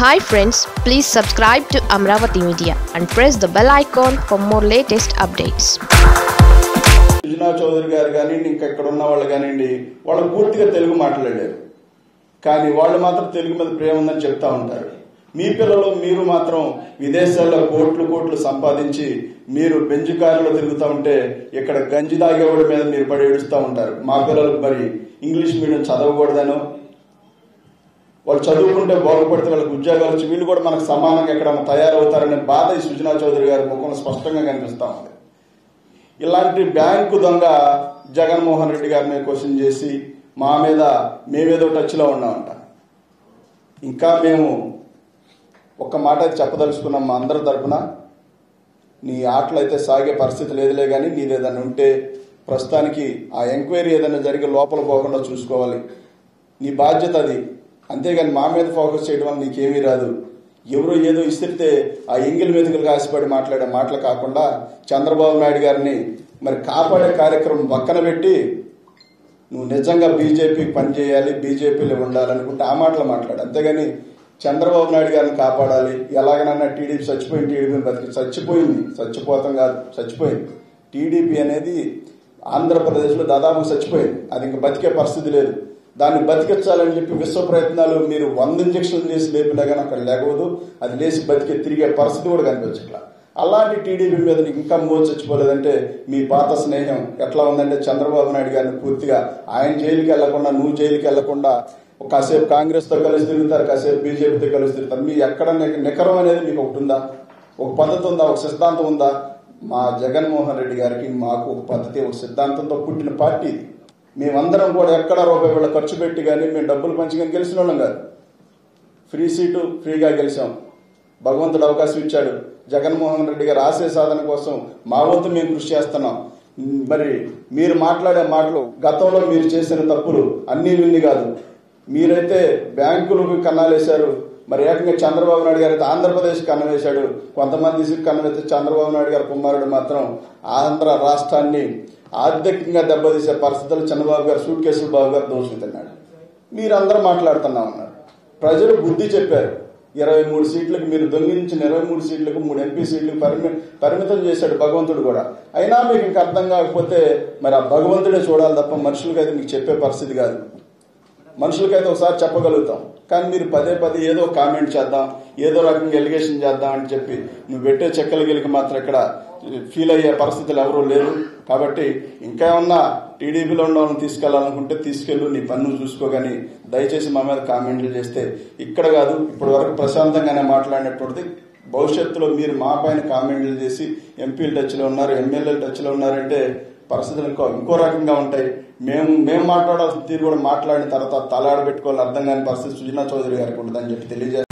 Hi friends please subscribe to Amaravati media and press the bell icon for more latest updates Sujana Chowdary garu కానివ్వండి ఇంకా ఇక్కడ ఉన్న వాళ్ళు కానివ్వండి వాళ్ళు పూర్తిగా తెలుగు మాట్లాడారు. కానీ వాళ్ళు మాత్రం తెలుగు మీద ప్రేమ ఉందని చెప్తా ఉంటారు. మీ పిల్లలు మీరు మాత్రం విదేశాల్లో కోట్లు కోట్లు సంపాదించి మీరు బెంజు కారులో తిరుగుతూ ఉంటే ఇక్కడ గంజి తాగేవాడి మీద మీరు పడి ఏడుస్తూ ఉంటారు. మా పిల్లలు మరి ఇంగ్లీష్ మీడియం చదవకూడదనో వాళ్ళు చదువుకుంటే బాగుపడితే వాళ్ళకి ఉద్యోగాలు వచ్చి వీళ్ళు కూడా మనకు సమానంగా ఎక్కడ తయారవుతారనే బాధ ఈ సుజనా చౌదరి గారి ముఖంలో స్పష్టంగా కనిపిస్తా ఉంది. ఇలాంటి బ్యాంకు దొంగ జగన్మోహన్ రెడ్డి గారిని క్వశ్చన్ చేసి మా మీద మేమేదో టచ్లో ఉన్నామంట. ఇంకా మేము ఒక్క మాట చెప్పదలుచుకున్నాం మా అందరి తరపున. నీ ఆటలు అయితే సాగే పరిస్థితి లేదులే కానీ నీది ఏదైనా ఉంటే ప్రస్తుతానికి ఆ ఎంక్వైరీ ఏదైనా జరిగి లోపల పోకుండా చూసుకోవాలి. నీ బాధ్యత అది. అంతేగాని మా మీద ఫోకస్ చేయడం వల్ల నీకేమీ రాదు. ఎవరో ఏదో ఇస్తే ఆ ఎంగిల్ మెతుకులకు ఆశపడి మాట్లాడే మాటలు కాకుండా చంద్రబాబు నాయుడు గారిని మరి కాపాడే కార్యక్రమం పక్కన పెట్టి నువ్వు నిజంగా బీజేపీకి పనిచేయాలి బీజేపీలో ఉండాలనుకుంటే ఆ మాటలు మాట్లాడు. అంతేగాని చంద్రబాబు నాయుడు గారిని కాపాడాలి. ఎలాగనన్నా టీడీపీ చచ్చిపోయింది టీడీపీ బతికి చచ్చిపోయింది చచ్చిపోతాం కాదు చచ్చిపోయింది. టీడీపీ అనేది ఆంధ్రప్రదేశ్లో దాదాపు చచ్చిపోయింది. అది ఇంకా బతికే పరిస్థితి లేదు. దాన్ని బతికించాలని చెప్పి విశ్వ ప్రయత్నాలు మీరు వంద ఇంజక్షన్లు చేసి లేపినా కానీ అక్కడ లేకూడదు అది లేచి బతికి తిరిగే పరిస్థితి కూడా కనిపించట్లా. అలాంటి టీడీపీ మీద ఇంకా మోజు చచ్చిపోలేదంటే మీ పాత స్నేహం ఎట్లా ఉందంటే చంద్రబాబు నాయుడు గారిని పూర్తిగా ఆయన జైలుకి వెళ్ళకుండా నువ్వు జైలుకి వెళ్ళకుండా కాసేపు కాంగ్రెస్తో కలిసి తిరుగుతారు కాసేపు బీజేపీతో కలిసి తిరుగుతారు. మీ ఎక్కడ నికరం అనేది మీకు ఒకటి ఉందా? ఒక పద్ధతి ఉందా? ఒక సిద్ధాంతం ఉందా? మా జగన్మోహన్ రెడ్డి గారికి మాకు ఒక పద్ధతి ఒక సిద్ధాంతంతో పుట్టిన పార్టీ ఇది. మేమందరం కూడా ఎక్కడ రూపాయి వేళ ఖర్చు పెట్టి కానీ మేము డబ్బులు పంచి కానీ గెలిచిన వాళ్ళం కాదు. ఫ్రీ సీటు ఫ్రీగా గెలిచాం. భగవంతుడు అవకాశం ఇచ్చాడు. జగన్మోహన్ రెడ్డి గారు ఆశయ సాధన కోసం మా వంతు మేము కృషి చేస్తున్నాం. మరి మీరు మాట్లాడే మాటలు గతంలో మీరు చేసిన తప్పులు అన్నీ విన్ని కాదు. మీరైతే బ్యాంకులకు కన్నాలేశారు. మరి ఏకంగా చంద్రబాబు నాయుడు గారు అయితే ఆంధ్రప్రదేశ్ కన్నవేశాడు కొంతమంది కన్నవేస్తే చంద్రబాబు నాయుడు గారి కుమారుడు మాత్రం ఆంధ్ర రాష్ట్రాన్ని ఆర్థికంగా దెబ్బతీసే పరిస్థితులు చంద్రబాబు గారు సూట్ కేసులు బాబు గారు దోషుతున్నాడు మీరందరూ మాట్లాడుతున్నా ఉన్నారు. ప్రజలు బుద్ధి చెప్పారు. ఇరవై మూడు సీట్లకు మీరు దొంగిలించిన ఇరవై మూడు సీట్లకు మూడు ఎంపీ సీట్లకు పరిమి పరిమితం చేశాడు భగవంతుడు కూడా. అయినా మీకు ఇంకా అర్థం కాకపోతే మరి ఆ భగవంతుడే చూడాలి తప్ప మనుషులకైతే మీకు చెప్పే పరిస్థితి కాదు. మనుషులకైతే ఒకసారి చెప్పగలుగుతాం. కానీ మీరు పదే పదే ఏదో కామెంట్ చేద్దాం ఏదో రకంగా ఎలిగేషన్ చేద్దాం అని చెప్పి నువ్వు పెట్టే చెక్కల గెలికి మాత్రం ఇక్కడ ఫీల్ అయ్యే పరిస్థితులు ఎవరూ లేరు. కాబట్టి ఇంకా ఏమన్నా టీడీపీలో ఉన్న వాళ్ళని తీసుకెళ్ళాలనుకుంటే తీసుకెళ్ళు నీ పన్ను చూసుకోగాని దయచేసి మా మీద కామెంట్లు చేస్తే ఇక్కడ కాదు ఇప్పటి వరకు ప్రశాంతంగానే మాట్లాడినటువంటిది భవిష్యత్తులో మీరు మా పైన కామెంట్లు చేసి ఎంపీలు టచ్లో ఉన్నారు ఎమ్మెల్యేలు టచ్లో ఉన్నారంటే పరిస్థితులు ఇంకో ఇంకో రకంగా ఉంటాయి. మేము మేము మాట్లాడాల్సిన తీరు కూడా మాట్లాడిన తర్వాత తలాడబెట్టుకోవాలని అర్థం కాని పరిస్థితి సుజనా చౌదరి గారికి ఉంటుందని చెప్పి తెలియజేస్తారు